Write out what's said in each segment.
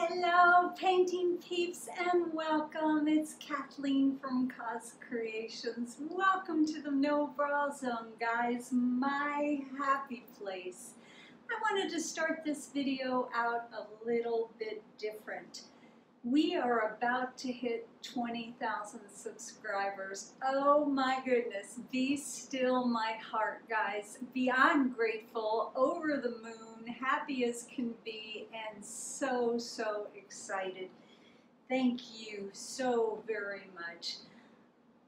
Hello, painting peeps, and welcome. It's Kathleen from COZ Creations. Welcome to the No Bra Zone, guys, my happy place. I wanted to start this video out a little bit different. We are about to hit 20,000 subscribers. Oh my goodness, be still my heart, guys. Beyond grateful, over the moon, happy as can be, and so, so excited. Thank you so very much.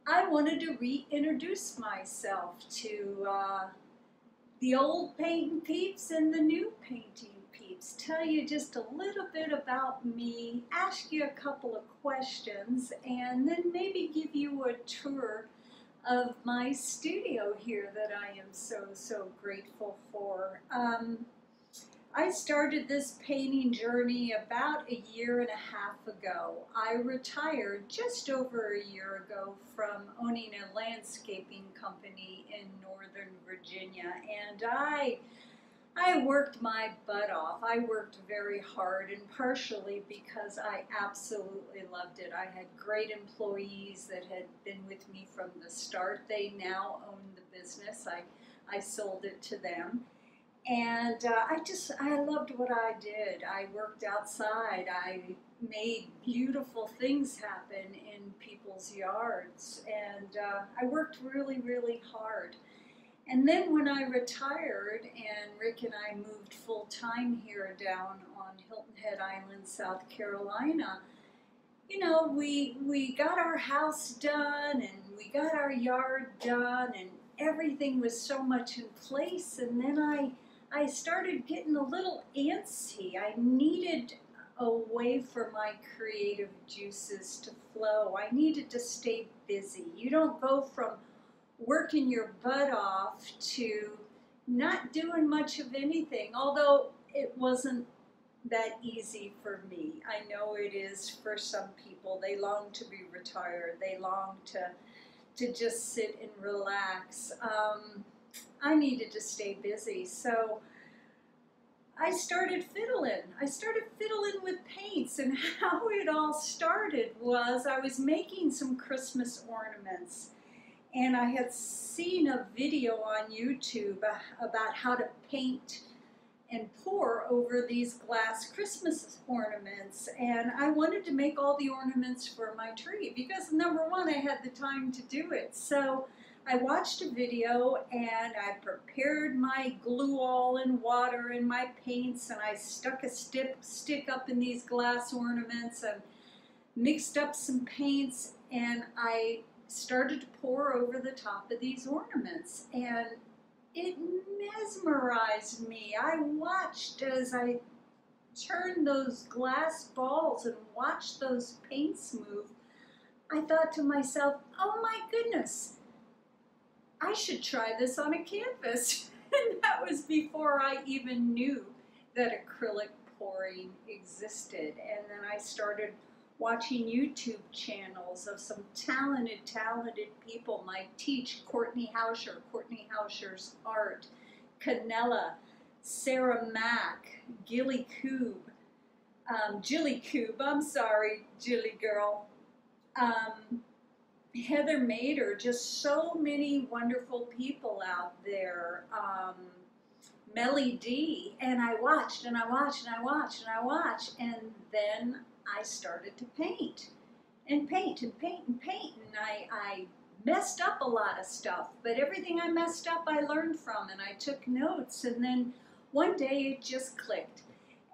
I wanted to reintroduce myself to uh, the old painting peeps and the new painting tell you just a little bit about me, ask you a couple of questions, and then maybe give you a tour of my studio here that I am so, so grateful for. Um, I started this painting journey about a year and a half ago. I retired just over a year ago from owning a landscaping company in Northern Virginia, and I I worked my butt off. I worked very hard and partially because I absolutely loved it. I had great employees that had been with me from the start. They now own the business. I, I sold it to them. And uh, I just, I loved what I did. I worked outside. I made beautiful things happen in people's yards. And uh, I worked really, really hard. And then when I retired and Rick and I moved full time here down on Hilton Head Island, South Carolina, you know, we we got our house done and we got our yard done and everything was so much in place and then I I started getting a little antsy. I needed a way for my creative juices to flow. I needed to stay busy. You don't go from working your butt off to not doing much of anything, although it wasn't that easy for me. I know it is for some people. They long to be retired. They long to to just sit and relax. Um, I needed to stay busy, so I started fiddling. I started fiddling with paints, and how it all started was I was making some Christmas ornaments and I had seen a video on YouTube about how to paint and pour over these glass Christmas ornaments. And I wanted to make all the ornaments for my tree because number one I had the time to do it. So I watched a video and I prepared my glue all in water and my paints and I stuck a stick, stick up in these glass ornaments and mixed up some paints and I started to pour over the top of these ornaments and it mesmerized me. I watched as I turned those glass balls and watched those paints move. I thought to myself, oh my goodness, I should try this on a canvas. and that was before I even knew that acrylic pouring existed. And then I started watching YouTube channels of some talented, talented people. My teach, Courtney Hoelscher, Courtney Hoelscher's art, Canella, Sarah Mack, Gilly Coob, um, Jilly Coob, I'm sorry, Jilly girl, um, Heather Mader, just so many wonderful people out there. Um, Melly D, and I watched and I watched and I watched and I watched, and then I started to paint and paint and paint and paint. And I, I messed up a lot of stuff, but everything I messed up I learned from and I took notes. And then one day it just clicked.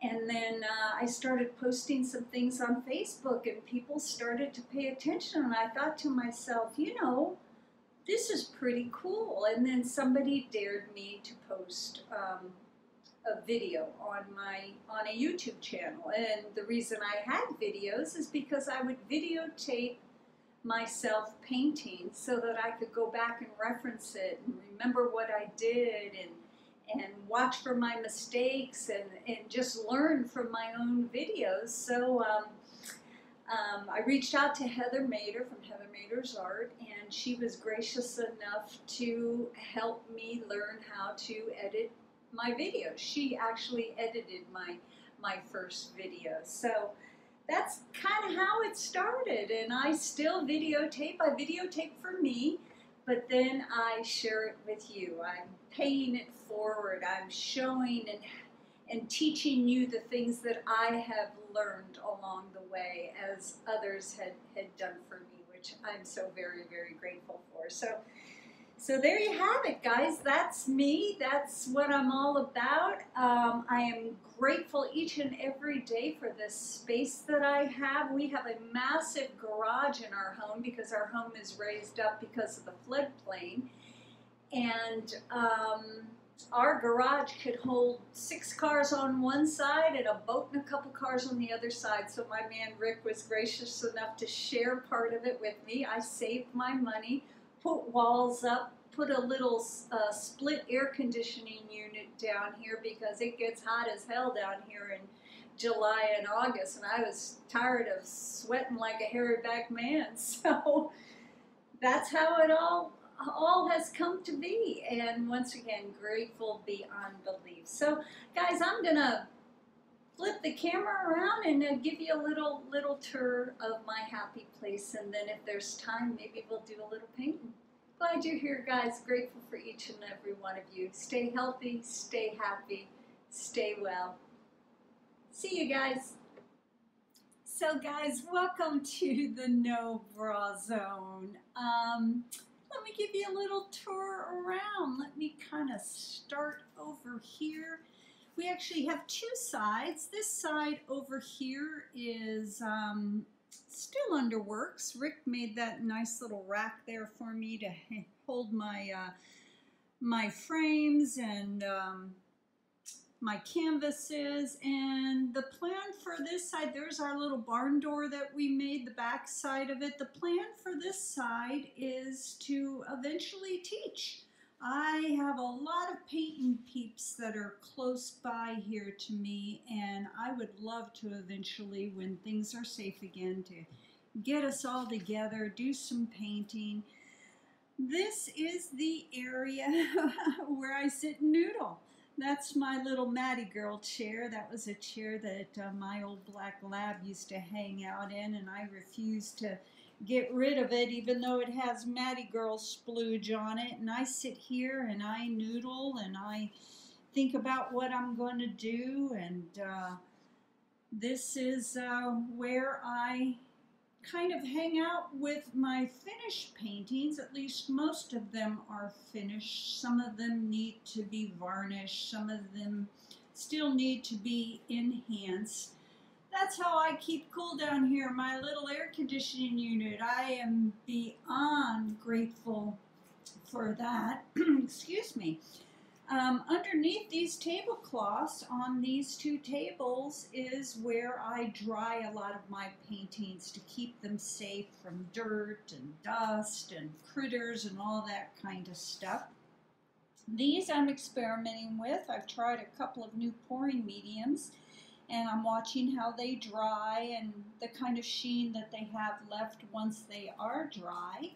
And then uh, I started posting some things on Facebook and people started to pay attention. And I thought to myself, you know, this is pretty cool. And then somebody dared me to post um, a video on my on a YouTube channel. And the reason I had videos is because I would videotape myself painting so that I could go back and reference it and remember what I did and and watch for my mistakes and, and just learn from my own videos. So um, um, I reached out to Heather Mader from Heather Mader's Art, and she was gracious enough to help me learn how to edit my videos. She actually edited my, my first video. So that's kind of how it started. And I still videotape. I videotape for me, but then I share it with you. I'm paying it forward. I'm showing and and teaching you the things that I have learned along the way as others had, had done for me, which I'm so very, very grateful for. So so there you have it, guys. That's me. That's what I'm all about. Um, I am grateful each and every day for this space that I have. We have a massive garage in our home because our home is raised up because of the floodplain. And um, our garage could hold six cars on one side and a boat and a couple cars on the other side. So my man Rick was gracious enough to share part of it with me. I saved my money put walls up, put a little uh, split air conditioning unit down here because it gets hot as hell down here in July and August, and I was tired of sweating like a hairy back man. So that's how it all all has come to be. And once again, grateful beyond belief. So, guys, I'm gonna flip the camera around and uh, give you a little little tour of my happy place. And then if there's time maybe we'll do a little painting. Glad you're here guys. Grateful for each and every one of you. Stay healthy stay happy stay well. See you guys. So guys welcome to the no bra zone. Um, let me give you a little tour around. Let me kind of start over here we actually have two sides. This side over here is um, still under works. Rick made that nice little rack there for me to hold my uh, my frames and um, my canvases and the plan for this side there's our little barn door that we made the back side of it the plan for this side is to eventually teach I have a lot of painting peeps that are close by here to me, and I would love to eventually, when things are safe again, to get us all together, do some painting. This is the area where I sit and noodle. That's my little Maddie girl chair. That was a chair that uh, my old black lab used to hang out in, and I refused to get rid of it, even though it has Maddie Girl splooge on it. And I sit here and I noodle and I think about what I'm going to do. And uh, this is uh, where I kind of hang out with my finished paintings. At least most of them are finished. Some of them need to be varnished. Some of them still need to be enhanced that's how I keep cool down here, my little air conditioning unit. I am beyond grateful for that. Excuse me. Um, underneath these tablecloths on these two tables is where I dry a lot of my paintings to keep them safe from dirt and dust and critters and all that kind of stuff. These I'm experimenting with. I've tried a couple of new pouring mediums and I'm watching how they dry and the kind of sheen that they have left once they are dry.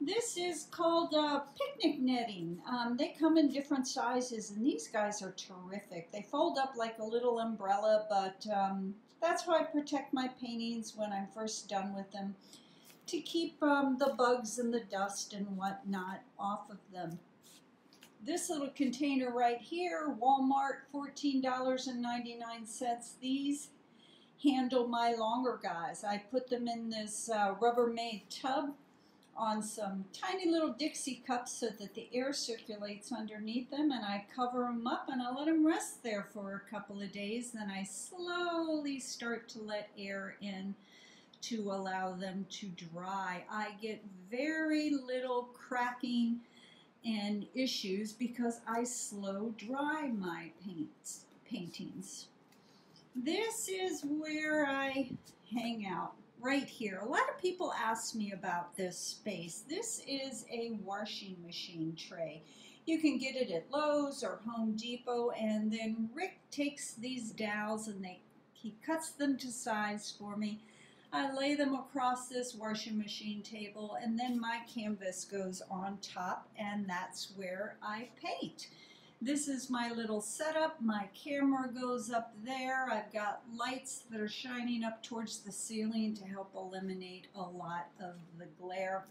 This is called uh, picnic netting. Um, they come in different sizes and these guys are terrific. They fold up like a little umbrella, but um, that's how I protect my paintings when I'm first done with them to keep um, the bugs and the dust and whatnot off of them this little container right here, Walmart, $14.99. These handle my longer guys. I put them in this uh, Rubbermaid tub on some tiny little Dixie cups so that the air circulates underneath them and I cover them up and I let them rest there for a couple of days. Then I slowly start to let air in to allow them to dry. I get very little cracking and issues because I slow dry my paints, paintings. This is where I hang out, right here. A lot of people ask me about this space. This is a washing machine tray. You can get it at Lowe's or Home Depot, and then Rick takes these dowels and they he cuts them to size for me I lay them across this washing machine table and then my canvas goes on top and that's where I paint. This is my little setup. My camera goes up there. I've got lights that are shining up towards the ceiling to help eliminate a lot of the glare.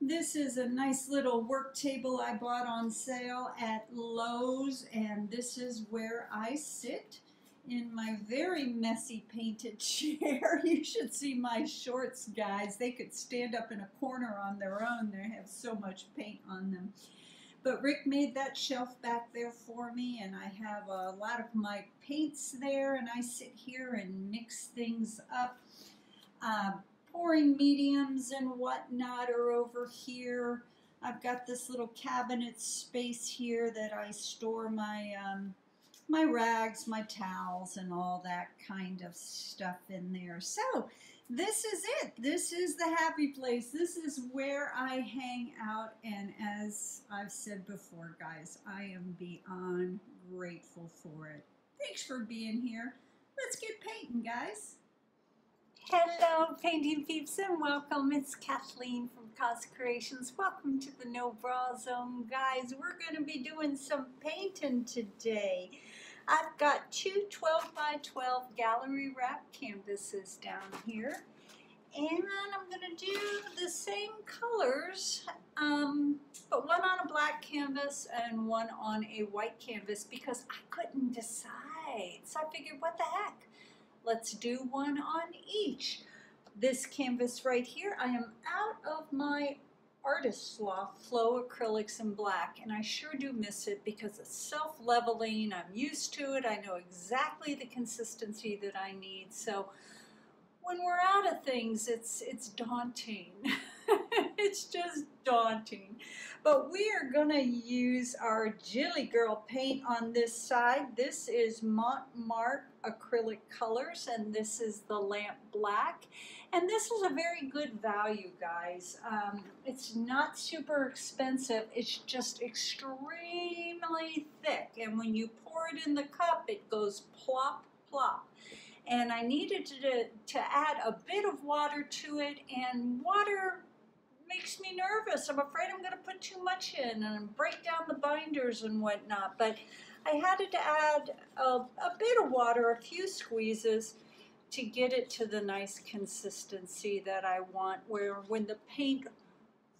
This is a nice little work table I bought on sale at Lowe's and this is where I sit in my very messy painted chair. you should see my shorts, guys. They could stand up in a corner on their own. They have so much paint on them. But Rick made that shelf back there for me, and I have a lot of my paints there, and I sit here and mix things up. Uh, pouring mediums and whatnot are over here. I've got this little cabinet space here that I store my um, my rags, my towels, and all that kind of stuff in there. So this is it. This is the happy place. This is where I hang out. And as I've said before, guys, I am beyond grateful for it. Thanks for being here. Let's get painting, guys. Hello, painting peeps, and welcome. It's Kathleen from COZ Creations. Welcome to the No Bra Zone, guys. We're going to be doing some painting today. I've got two 12 by 12 gallery wrap canvases down here. And I'm going to do the same colors, um, but one on a black canvas and one on a white canvas because I couldn't decide. So I figured, what the heck? Let's do one on each. This canvas right here, I am out of my Artist Loft Flow Acrylics in black, and I sure do miss it because it's self-leveling. I'm used to it. I know exactly the consistency that I need. So when we're out of things, it's it's daunting. it's just daunting. But we are going to use our Jilly Girl paint on this side. This is Montmartre acrylic colors, and this is the Lamp Black. And this is a very good value, guys. Um, it's not super expensive. It's just extremely thick. And when you pour it in the cup, it goes plop, plop and I needed to, to add a bit of water to it and water makes me nervous. I'm afraid I'm going to put too much in and break down the binders and whatnot. But I had to add a, a bit of water, a few squeezes, to get it to the nice consistency that I want, where when the paint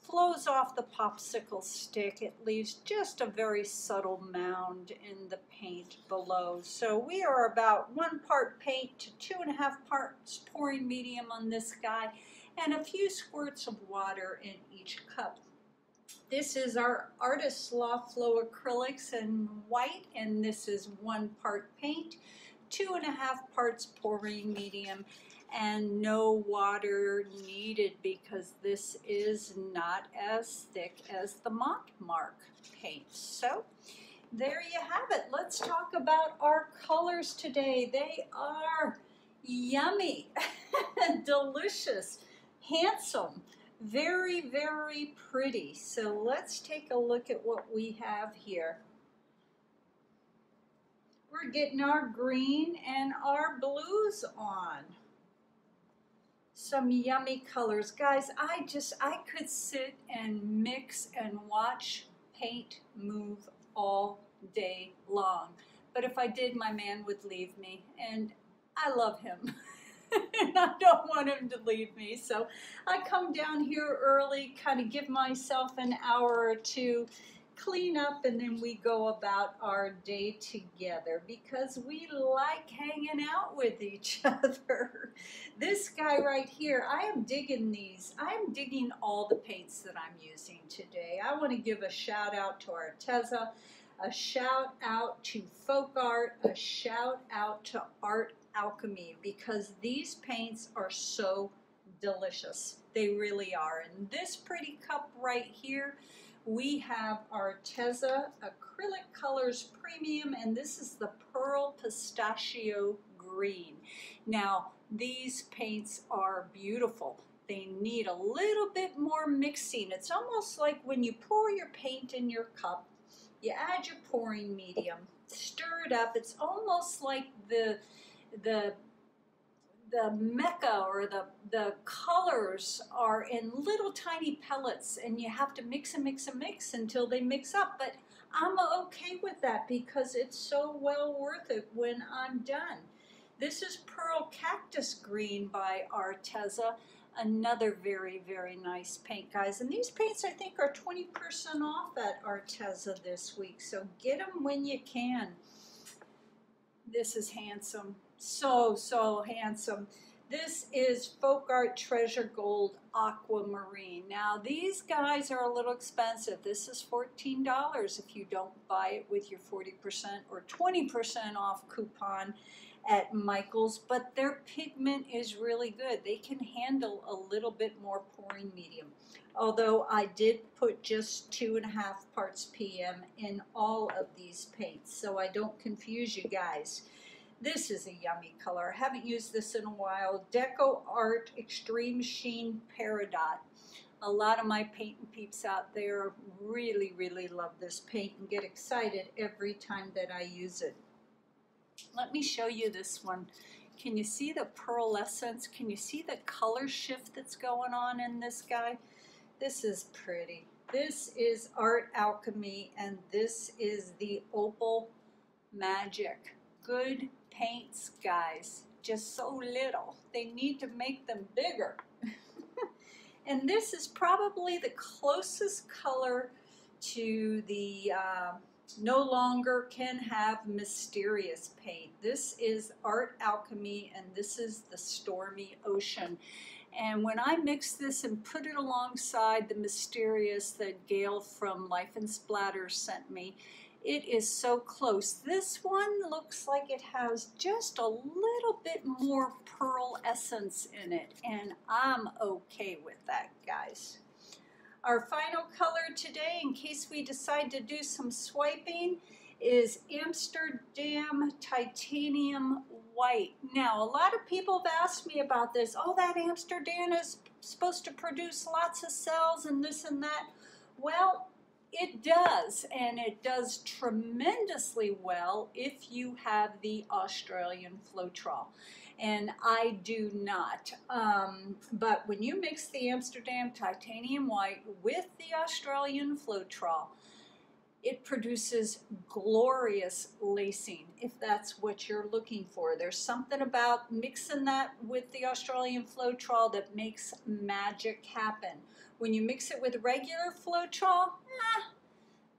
flows off the popsicle stick, it leaves just a very subtle mound in the paint below. So we are about one part paint to two and a half parts pouring medium on this guy and a few squirts of water in each cup. This is our Artist Loft Flow acrylics in white, and this is one part paint, two and a half parts pouring medium, and no water needed because this is not as thick as the Montmartre paint. So there you have it. Let's talk about our colors today. They are yummy, delicious handsome, very, very pretty. So let's take a look at what we have here. We're getting our green and our blues on. Some yummy colors. Guys, I just, I could sit and mix and watch paint move all day long. But if I did, my man would leave me. And I love him. and I don't want him to leave me. So I come down here early, kind of give myself an hour or two, clean up, and then we go about our day together because we like hanging out with each other. this guy right here, I am digging these. I'm digging all the paints that I'm using today. I want to give a shout out to Arteza, a shout out to Folk Art, a shout out to Art Alchemy because these paints are so delicious. They really are. In this pretty cup right here, we have Arteza Acrylic Colors Premium, and this is the Pearl Pistachio Green. Now, these paints are beautiful. They need a little bit more mixing. It's almost like when you pour your paint in your cup, you add your pouring medium, stir it up. It's almost like the the the mecca or the, the colors are in little tiny pellets and you have to mix and mix and mix until they mix up. But I'm okay with that because it's so well worth it when I'm done. This is Pearl Cactus Green by Arteza. Another very, very nice paint, guys. And these paints, I think, are 20% off at Arteza this week. So get them when you can. This is handsome. So, so handsome. This is Folk Art Treasure Gold Aquamarine. Now, these guys are a little expensive. This is $14 if you don't buy it with your 40% or 20% off coupon at Michael's, but their pigment is really good. They can handle a little bit more pouring medium. Although I did put just two and a half parts PM in all of these paints, so I don't confuse you guys. This is a yummy color. I haven't used this in a while. Deco Art Extreme Sheen Peridot. A lot of my paint peeps out there really, really love this paint and get excited every time that I use it. Let me show you this one. Can you see the pearlescence? Can you see the color shift that's going on in this guy? This is pretty. This is Art Alchemy and this is the Opal Magic. Good paints, guys. Just so little. They need to make them bigger. and this is probably the closest color to the uh, no longer can have mysterious paint. This is Art Alchemy and this is the Stormy Ocean. And when I mix this and put it alongside the mysterious that Gail from Life and Splatter sent me, it is so close. This one looks like it has just a little bit more pearl essence in it, and I'm okay with that, guys. Our final color today, in case we decide to do some swiping, is Amsterdam Titanium White. Now, a lot of people have asked me about this. Oh, that Amsterdam is supposed to produce lots of cells and this and that. Well, it does, and it does tremendously well if you have the Australian Floetrol. And I do not. Um, but when you mix the Amsterdam Titanium White with the Australian Floetrol, it produces glorious lacing if that's what you're looking for. There's something about mixing that with the Australian Floetrol that makes magic happen. When you mix it with regular Floetrol, eh,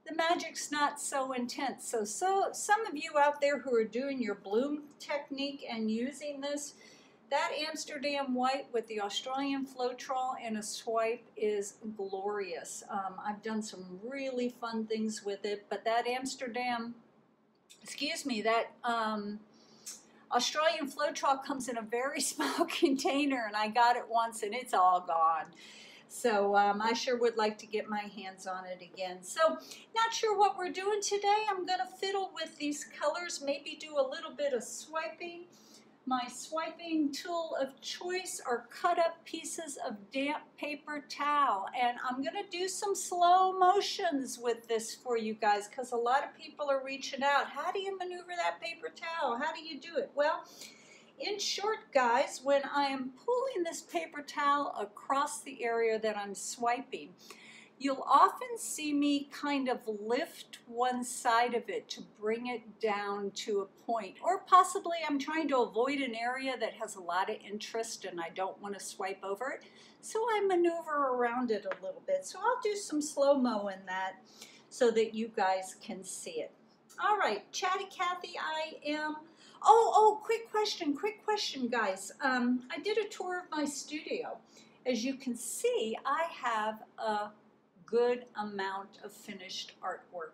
the magic's not so intense. So, so some of you out there who are doing your bloom technique and using this, that Amsterdam white with the Australian Floetrol and a swipe is glorious. Um, I've done some really fun things with it, but that Amsterdam, excuse me, that um, Australian Floetrol comes in a very small container and I got it once and it's all gone. So um, I sure would like to get my hands on it again. So not sure what we're doing today. I'm going to fiddle with these colors, maybe do a little bit of swiping. My swiping tool of choice are cut up pieces of damp paper towel. And I'm going to do some slow motions with this for you guys because a lot of people are reaching out. How do you maneuver that paper towel? How do you do it? Well, in short, guys, when I am pulling this paper towel across the area that I'm swiping, you'll often see me kind of lift one side of it to bring it down to a point. Or possibly I'm trying to avoid an area that has a lot of interest and I don't want to swipe over it. So I maneuver around it a little bit. So I'll do some slow-mo in that so that you guys can see it. All right, Chatty Cathy, I am Oh, oh, quick question, quick question, guys. Um, I did a tour of my studio. As you can see, I have a good amount of finished artwork.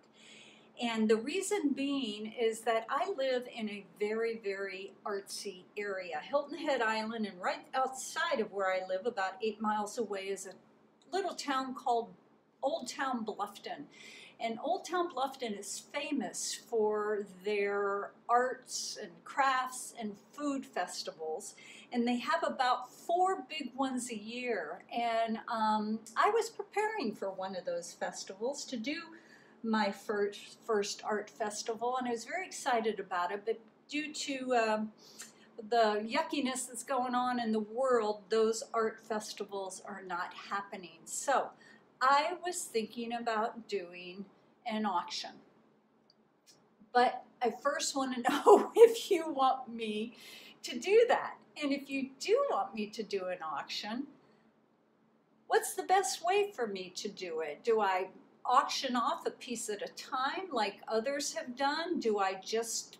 And the reason being is that I live in a very, very artsy area. Hilton Head Island, and right outside of where I live, about eight miles away, is a little town called Old Town Bluffton. And Old Town Bluffton is famous for their arts and crafts and food festivals. And they have about four big ones a year. And um, I was preparing for one of those festivals to do my first, first art festival, and I was very excited about it. But due to um, the yuckiness that's going on in the world, those art festivals are not happening. So I was thinking about doing an auction. But I first want to know if you want me to do that. And if you do want me to do an auction, what's the best way for me to do it? Do I auction off a piece at a time like others have done? Do I just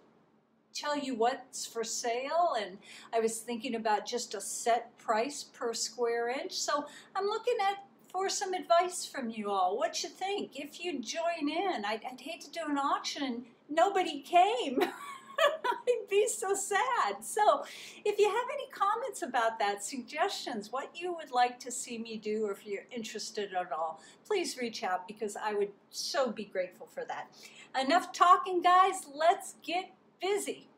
tell you what's for sale? And I was thinking about just a set price per square inch. So I'm looking at for some advice from you all. What you think? If you join in, I'd, I'd hate to do an auction. And nobody came. I'd be so sad. So, if you have any comments about that, suggestions, what you would like to see me do, or if you're interested at all, please reach out because I would so be grateful for that. Enough talking, guys. Let's get busy.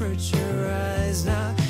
In the crowd. Just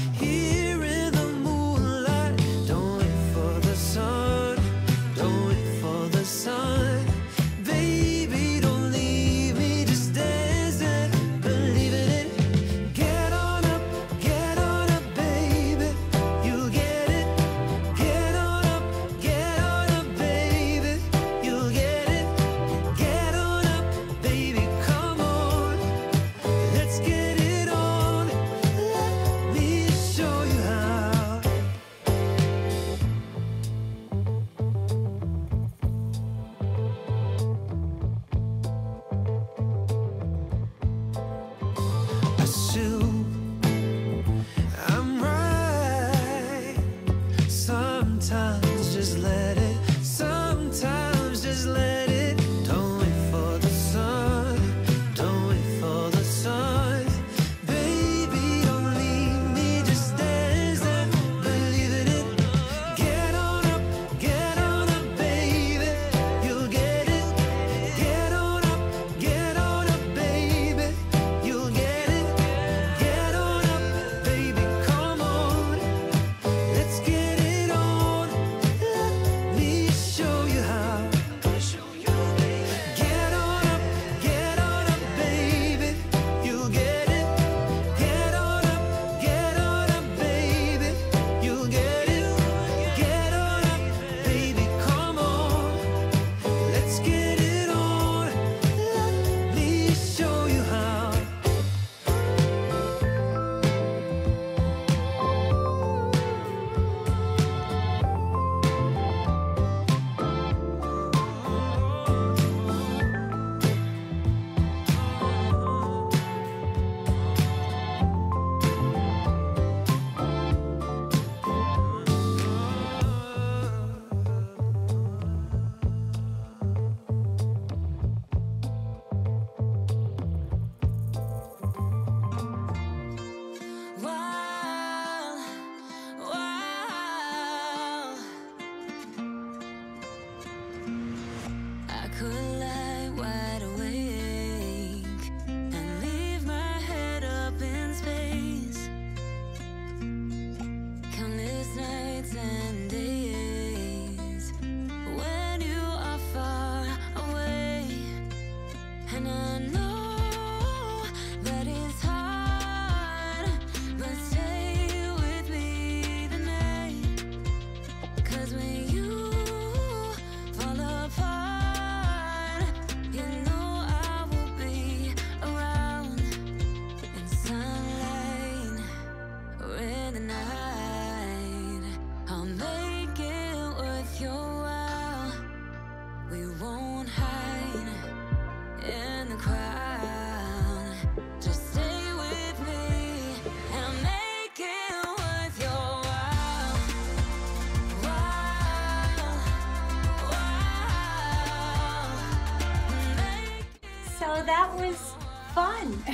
that was fun.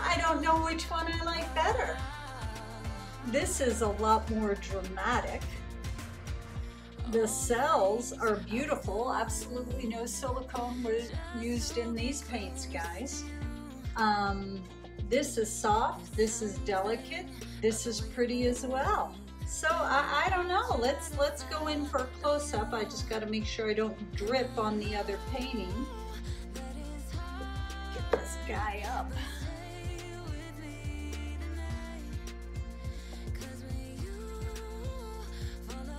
I don't know which one I like better. This is a lot more dramatic. The cells are beautiful. Absolutely no silicone was used in these paints, guys. Um, this is soft, this is delicate, this is pretty as well. So I, I don't know, let's, let's go in for a close-up. I just gotta make sure I don't drip on the other painting. Up.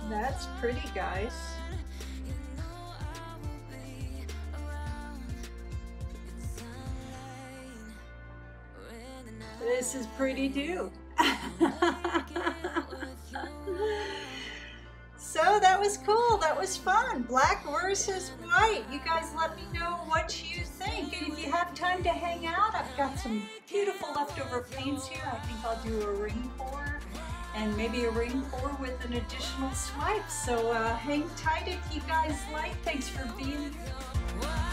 That's pretty, guys. This is pretty too. that was cool. That was fun. Black versus white. You guys let me know what you think. And if you have time to hang out, I've got some beautiful leftover paints here. I think I'll do a ring pour and maybe a ring pour with an additional swipe. So uh, hang tight if you guys like. Thanks for being here.